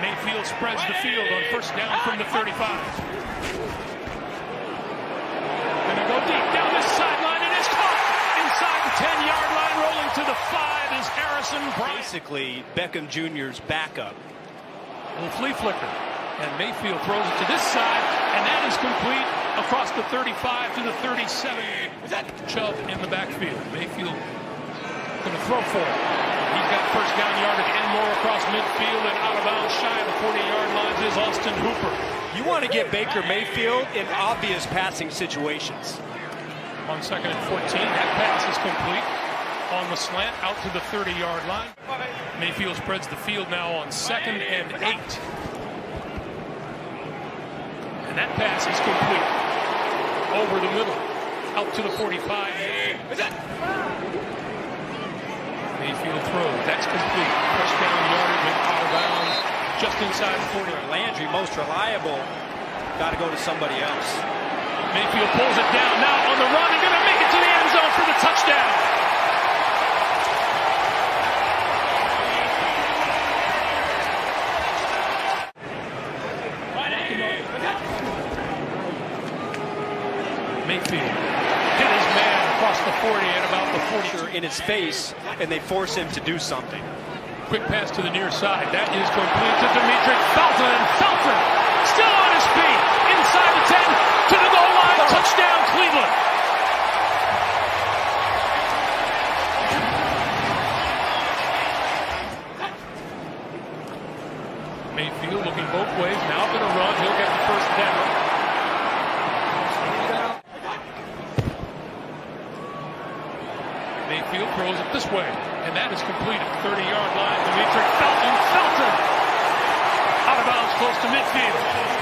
Mayfield spreads the field on first down from the 35. Gonna go deep down this sideline. And It is caught inside the 10-yard line. Rolling to the five is Harrison Bryant. Basically, Beckham Jr.'s backup. Little flea flicker. And Mayfield throws it to this side, and that is complete across the 35 to the 37. Is that Chubb in the backfield. Mayfield to throw for it. He's got first down yardage and more across midfield and out of bounds shy of the 40-yard lines is Austin Hooper. You want to get Baker Mayfield in obvious passing situations. On second and 14, that pass is complete. On the slant, out to the 30-yard line. Mayfield spreads the field now on second and eight. And that pass is complete. Over the middle, out to the 45. Throws. That's complete. First down yardage and out of bounds. Just inside the 40. Landry, most reliable. Got to go to somebody else. Mayfield pulls it down now on the run and going to make it to the end zone for the touchdown. Mayfield hit his man across the 40 40 in his face, and they force him to do something. Quick pass to the near side. That is complete to Demetric Felton. And Felton still on his feet. Inside the 10 to the goal line. Touchdown, Cleveland. Mayfield looking both ways. Now going to run. He'll get the first down. Mayfield throws it this way, and that is complete at 30-yard line. Demetric Felton, Felton, out of bounds close to midfield.